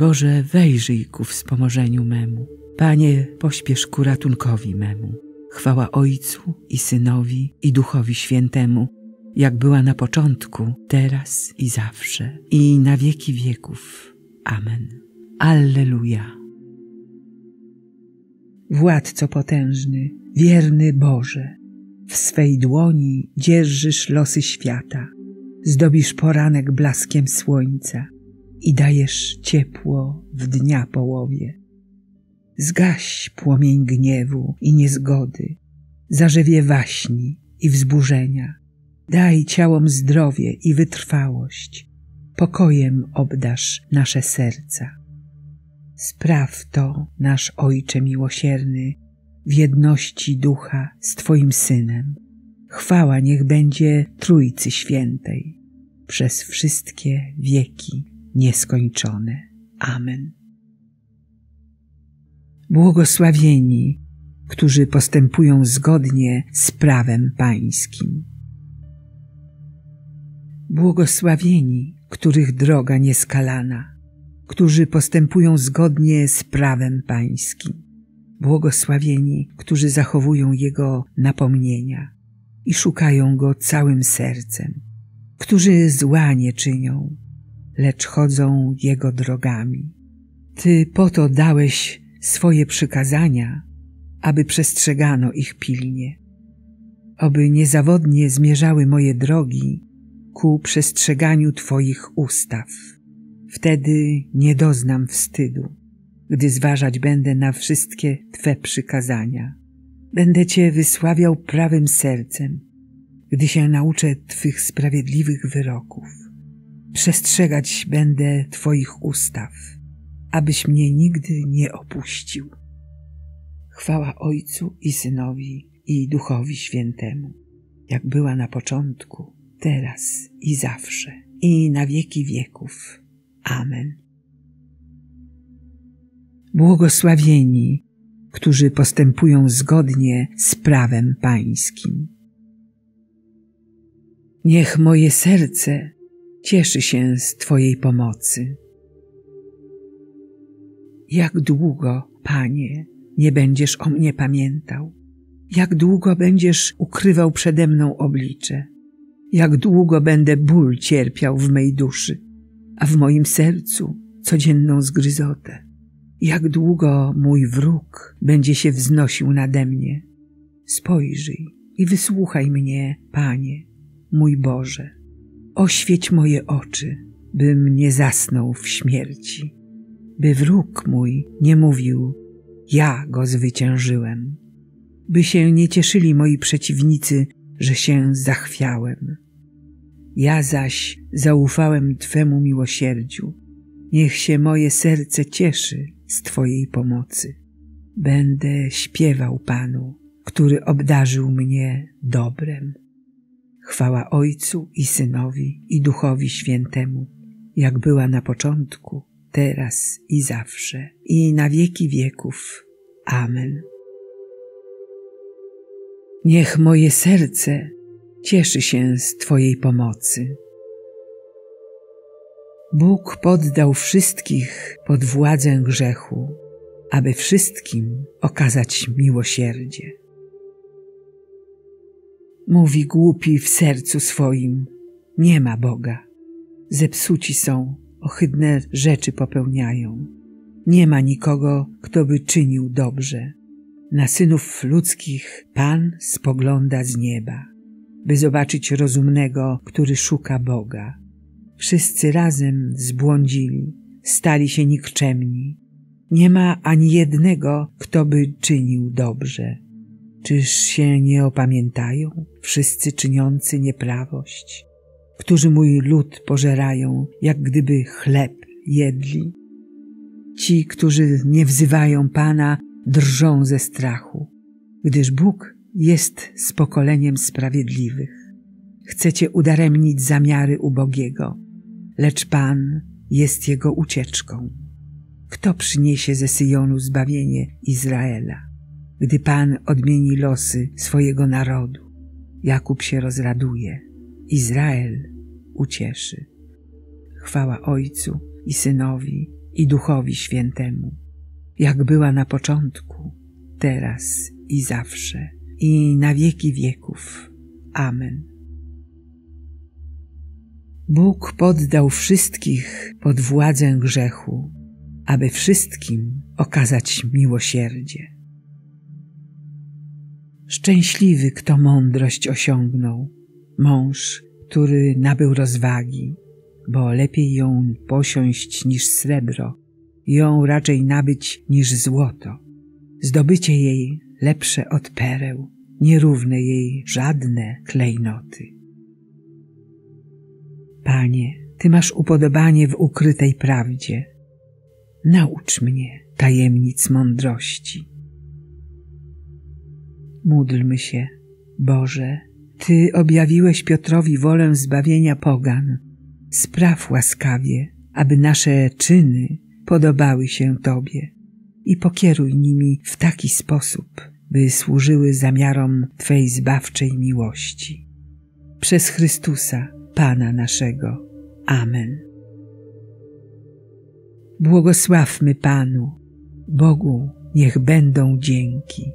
Boże, wejrzyj ku wspomożeniu memu. Panie, pośpiesz ku ratunkowi memu. Chwała Ojcu i Synowi i Duchowi Świętemu, jak była na początku, teraz i zawsze, i na wieki wieków. Amen. Alleluja. Władco potężny, wierny Boże, w swej dłoni dzierżysz losy świata, zdobisz poranek blaskiem słońca i dajesz ciepło w dnia połowie. Zgaś płomień gniewu i niezgody, zarzewie waśni i wzburzenia. Daj ciałom zdrowie i wytrwałość, pokojem obdasz nasze serca. Spraw to, nasz Ojcze miłosierny, w jedności ducha z Twoim Synem. Chwała niech będzie Trójcy Świętej przez wszystkie wieki nieskończone. Amen. Błogosławieni, którzy postępują zgodnie z prawem Pańskim. Błogosławieni, których droga nieskalana, którzy postępują zgodnie z prawem Pańskim. Błogosławieni, którzy zachowują Jego napomnienia i szukają Go całym sercem, którzy zła nie czynią, lecz chodzą Jego drogami. Ty po to dałeś swoje przykazania, aby przestrzegano ich pilnie, aby niezawodnie zmierzały moje drogi ku przestrzeganiu Twoich ustaw. Wtedy nie doznam wstydu, gdy zważać będę na wszystkie Twe przykazania. Będę Cię wysławiał prawym sercem, gdy się nauczę Twych sprawiedliwych wyroków. Przestrzegać będę Twoich ustaw, abyś mnie nigdy nie opuścił. Chwała Ojcu i Synowi i Duchowi Świętemu, jak była na początku, teraz i zawsze, i na wieki wieków. Amen. Błogosławieni, którzy postępują zgodnie z prawem Pańskim. Niech moje serce cieszy się z Twojej pomocy. Jak długo, Panie, nie będziesz o mnie pamiętał? Jak długo będziesz ukrywał przede mną oblicze? Jak długo będę ból cierpiał w mej duszy, a w moim sercu codzienną zgryzotę? Jak długo mój wróg będzie się wznosił nade mnie? Spojrzyj i wysłuchaj mnie, Panie, mój Boże. Oświeć moje oczy, bym nie zasnął w śmierci, by wróg mój nie mówił, ja go zwyciężyłem, by się nie cieszyli moi przeciwnicy, że się zachwiałem. Ja zaś zaufałem Twemu miłosierdziu. Niech się moje serce cieszy z Twojej pomocy. Będę śpiewał Panu, który obdarzył mnie dobrem. Chwała Ojcu i Synowi i Duchowi Świętemu, jak była na początku, teraz i zawsze, i na wieki wieków. Amen. Niech moje serce cieszy się z Twojej pomocy. Bóg poddał wszystkich pod władzę grzechu, aby wszystkim okazać miłosierdzie. Mówi głupi w sercu swoim, nie ma Boga. Zepsuci są, ohydne rzeczy popełniają. Nie ma nikogo, kto by czynił dobrze. Na synów ludzkich Pan spogląda z nieba, by zobaczyć rozumnego, który szuka Boga. Wszyscy razem zbłądzili, stali się nikczemni. Nie ma ani jednego, kto by czynił dobrze. Czyż się nie opamiętają wszyscy czyniący nieprawość, którzy mój lud pożerają, jak gdyby chleb jedli? Ci, którzy nie wzywają Pana, drżą ze strachu, gdyż Bóg jest z pokoleniem sprawiedliwych. Chcecie udaremnić zamiary ubogiego, lecz Pan jest jego ucieczką. Kto przyniesie ze Syjonu zbawienie Izraela? Gdy Pan odmieni losy swojego narodu, Jakub się rozraduje, Izrael ucieszy. Chwała Ojcu i Synowi i Duchowi Świętemu, jak była na początku, teraz i zawsze, i na wieki wieków. Amen. Bóg poddał wszystkich pod władzę grzechu, aby wszystkim okazać miłosierdzie. Szczęśliwy, kto mądrość osiągnął, mąż, który nabył rozwagi, bo lepiej ją posiąść niż srebro, ją raczej nabyć niż złoto. Zdobycie jej lepsze od pereł, nierówne jej żadne klejnoty. Panie, Ty masz upodobanie w ukrytej prawdzie. Naucz mnie tajemnic mądrości. Módlmy się, Boże, Ty objawiłeś Piotrowi wolę zbawienia pogan. Spraw łaskawie, aby nasze czyny podobały się Tobie i pokieruj nimi w taki sposób, by służyły zamiarom Twej zbawczej miłości. Przez Chrystusa, Pana naszego. Amen. Błogosławmy Panu, Bogu niech będą dzięki.